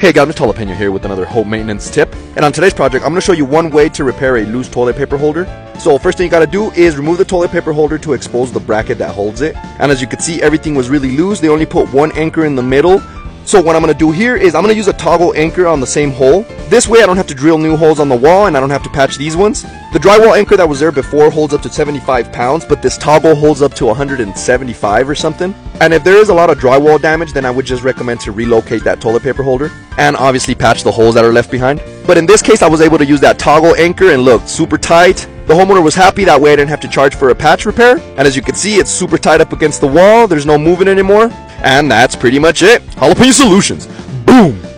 Hey guys, Mr. Jalapeno here with another home maintenance tip. And on today's project, I'm going to show you one way to repair a loose toilet paper holder. So first thing you got to do is remove the toilet paper holder to expose the bracket that holds it. And as you can see, everything was really loose. They only put one anchor in the middle. So what I'm going to do here is I'm going to use a toggle anchor on the same hole. This way I don't have to drill new holes on the wall and I don't have to patch these ones. The drywall anchor that was there before holds up to 75 pounds, but this toggle holds up to 175 or something. And if there is a lot of drywall damage, then I would just recommend to relocate that toilet paper holder and obviously patch the holes that are left behind. But in this case, I was able to use that toggle anchor and look super tight. The homeowner was happy that way I didn't have to charge for a patch repair. And as you can see, it's super tight up against the wall. There's no moving anymore. And that's pretty much it. Jalapeno Solutions. Boom!